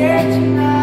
is tonight.